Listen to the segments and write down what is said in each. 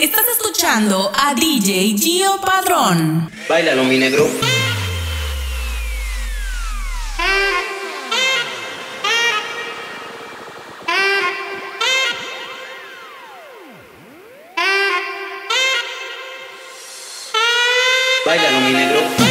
Estás escuchando a DJ Gio Padrón. Bailalo, mi negro. Bailalo, mi negro.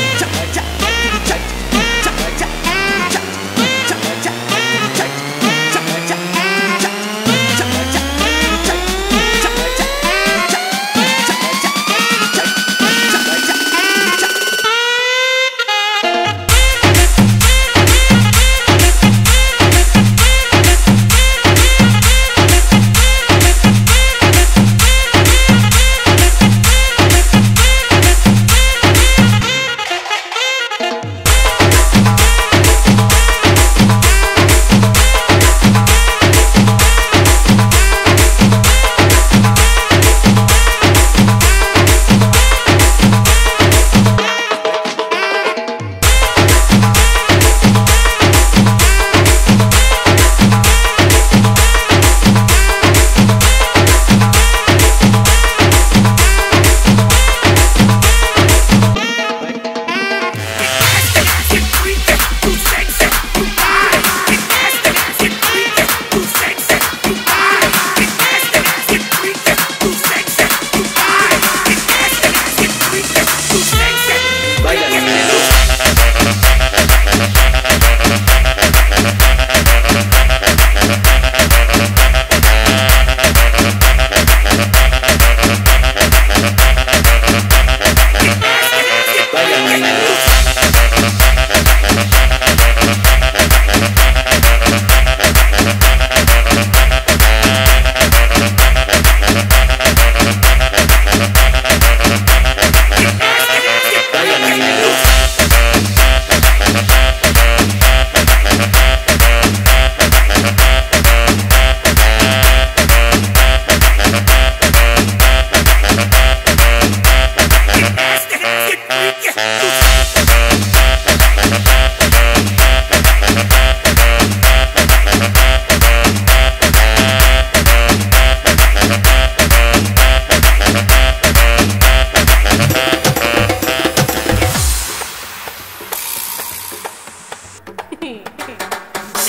Me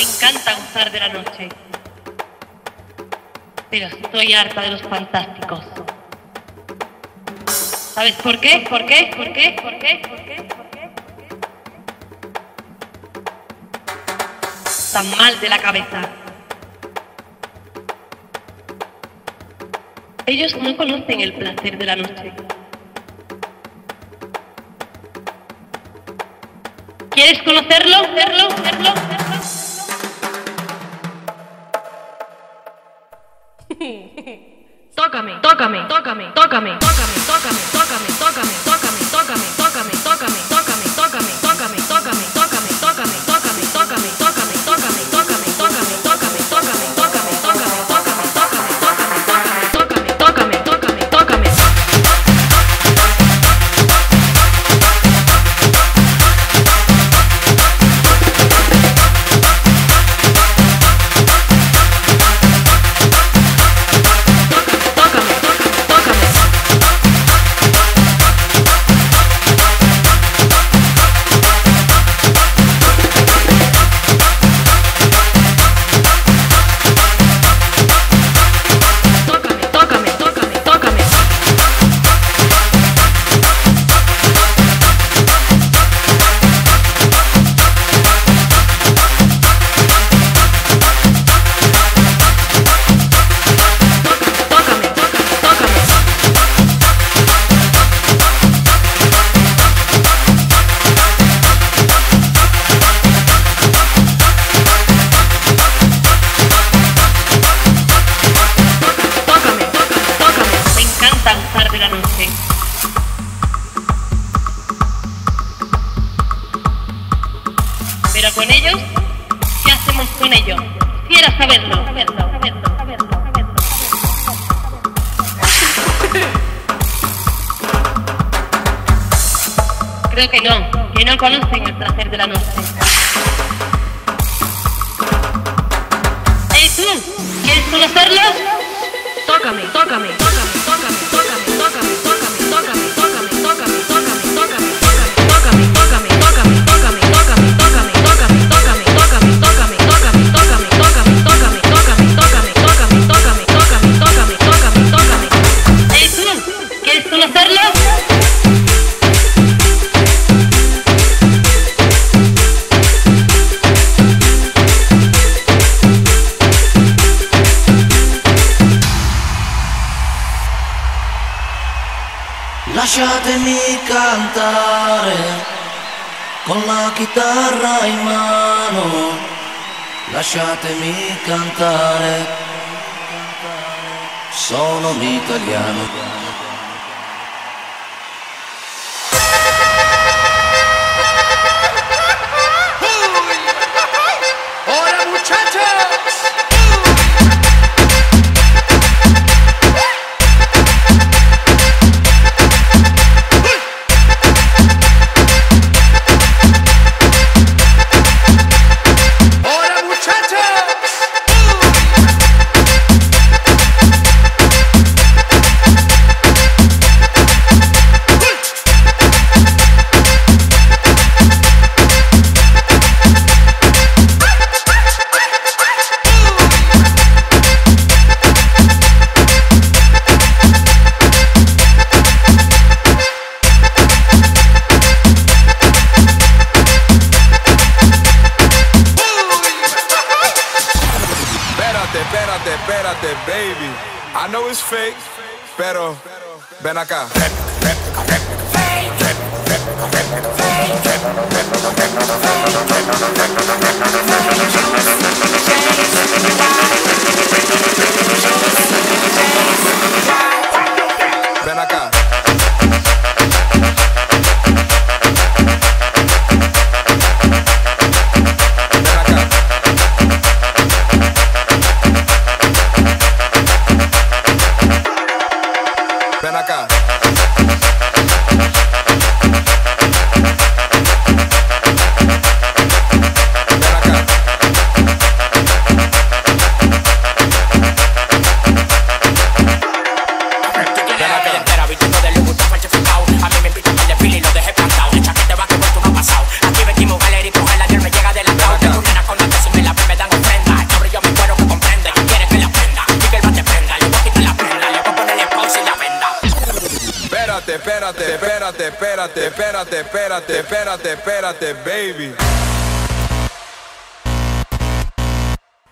encanta gozar de la noche. Pero estoy harta de los fantásticos. ¿Sabes por qué? ¿Por qué? ¿Por qué? ¿Por qué? ¿Por qué? ¿Por qué? Tan mal de la cabeza. Ellos no conocen el placer de la noche. ¿Quieres conocerlo? Tócame, tócame, tócame, tócame, tócame, tócame, tócame, tócame, tócame, ¿qué hacemos con ellos? Quiero saberlo. Creo que no, que no conocen el placer de la noche. ¿Y tú? ¿Quieres conocerlo? Tócame, tócame, tócame, tócame, cantare con la chitarra in mano, lasciatemi cantare, sono un italiano. pero ven acá. espérate, espérate, espérate, espérate, baby.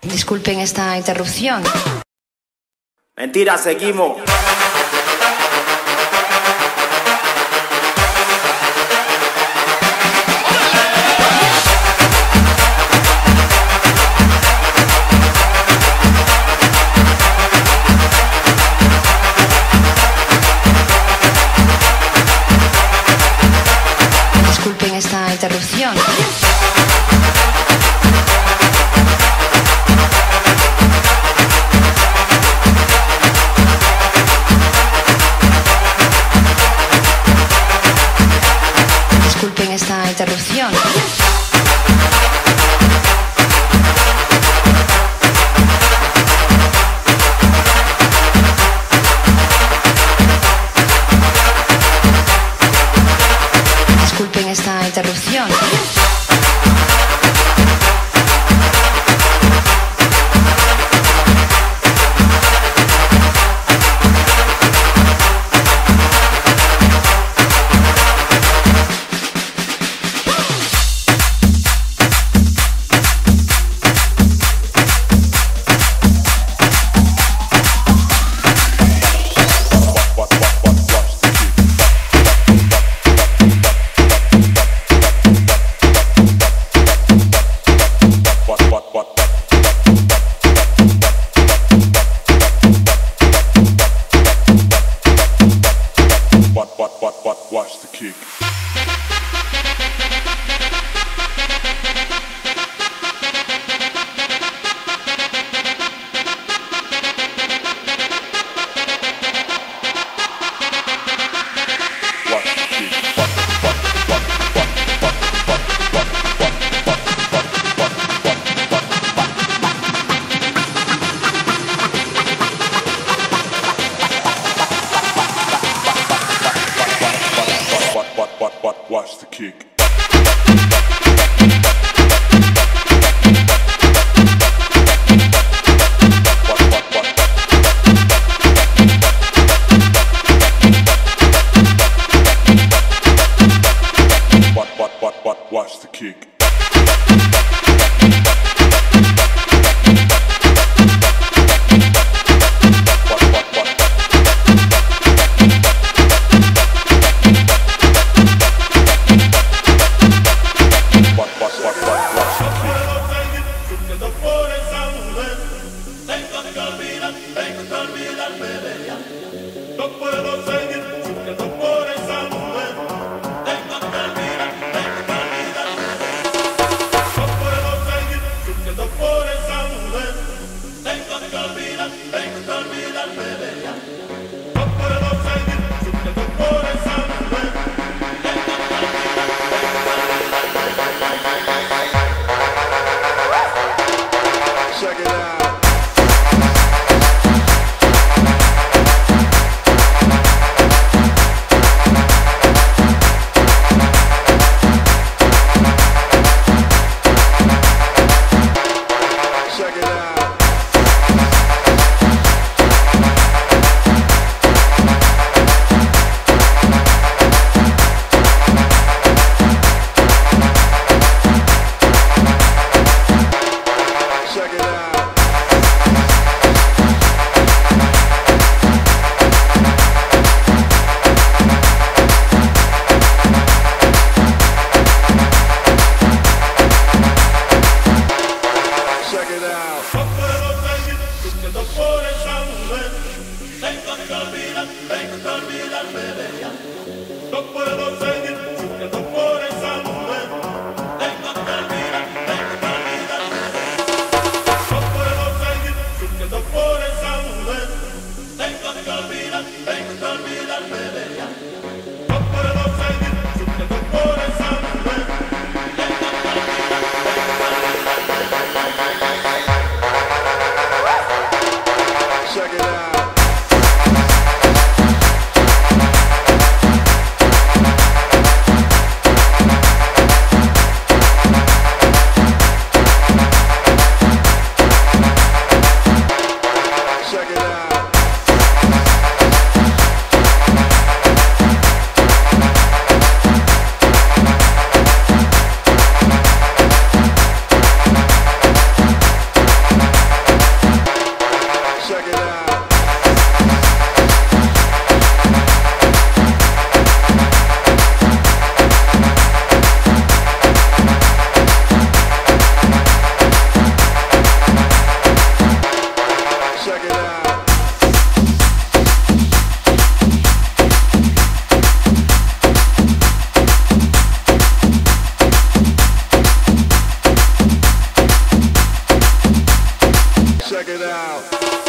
Disculpen esta interrupción. Mentira, seguimos. interrupción. disculpen esta interrupción. coração humano the como out.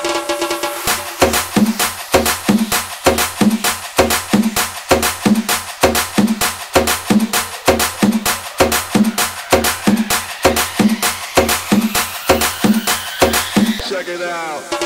Check it out.